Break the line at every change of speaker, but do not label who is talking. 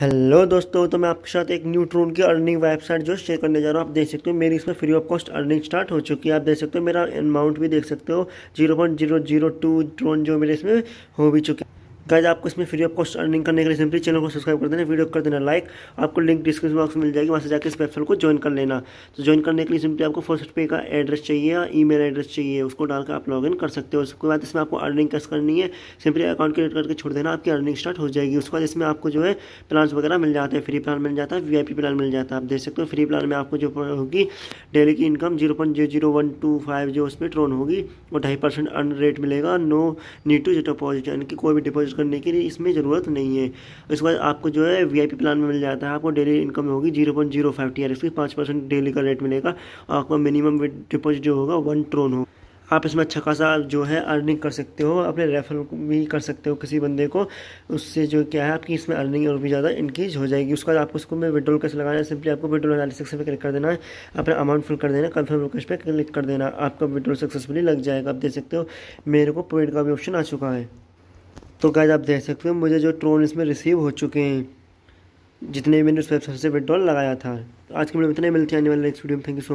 Hello दोस्तों तो मैं आपके साथ एक न्यूट्रॉन की अर्निंग वेबसाइट जो शेयर करने जा रहा हूँ। आप देख सकते हो मेरी इसमें free of cost earning start हो चुकी है। आप देख सकते हो मेरा अमाउंट भी देख सकते हो। Zero point zero zero two Tron जो मेरे इसमें हो भी चुके गाइज़ आपको इसमें फ्री ऑफ़ कॉस्ट अर्निंग करने के लिए सिंपली चैनल को सब्सक्राइब कर देना वीडियो कर देना लाइक आपको लिंक डिस्क्रिप्शन बॉक्स में मिल जाएगी, वहाँ से जाकर इस वेबसाइट को ज्वाइन कर लेना। तो ज्वाइन करने के लिए सिंपली आपको फ़र्स्ट पे का एड्रेस चाहिए या ईमेल एड्रेस चाहिए, उसको डालकर आप लॉगिन कर सकते हो। उसके बाद इसमें आपको अर्निंग कैसे करनी है सिंपली अकाउंट क्रिएट करके छोड़ देना, आपकी अर्निंग स्टार्ट हो जाएगी। उसके बाद इसमें आपको जो है प्लान वगैरह मिल जाते हैं फ्री प्लान मिल जाता है वी प्लान मिल जाता है। आप देख सकते हो फ्री प्लान में आपको जो होगी डेली की income zero point zero zero one two five जो उसमें ट्रोन होगी, वो ढाई परसेंट अर्न रेट मिलेगा नो नीड टू डिपॉजिट यानी कि कोई भी डिपॉजिट करने के लिए इसमें ज़रूरत नहीं है। उसके बाद आपको जो है वीआईपी प्लान में मिल जाता है। आपको डेली इनकम होगी zero point zero five T R इसकी पाँच परसेंट डेली का रेट मिलेगा। और आपका मिनिमम डिपॉजिट जो होगा वन ट्रोन हो आप इसमें अच्छा खासा जो है अर्निंग कर सकते हो, अपने रेफर भी कर सकते हो किसी बंदे को। उससे जो क्या है, आपकी इसमें अर्निंग और भी ज़्यादा इंक्रीज हो जाएगी। उसके बाद आपको उसको में विड्रॉल कैसे लगाना है सिंपली आपको विड्रॉल एनालिसिस पे क्लिक कर देना है। अपना अमाउंट फिल कर देना कन्फर्म रिक्वेस्ट पर क्लिक कर देना। आपका विड्रॉल सक्सेसफुली लग जाएगा। आप देख सकते हो, मेरे को पेड का भी ऑप्शन आ चुका है। तो गाइज़ आप देख सकते हो, मुझे जो ट्रोन इसमें रिसीव हो चुके हैं, जितने मैंने उस वेबसाइट से विड्रॉल लगाया था तो आज की वीडियो में इतने मिलते आने वाले नेक्स्ट वीडियो में। Thank you so much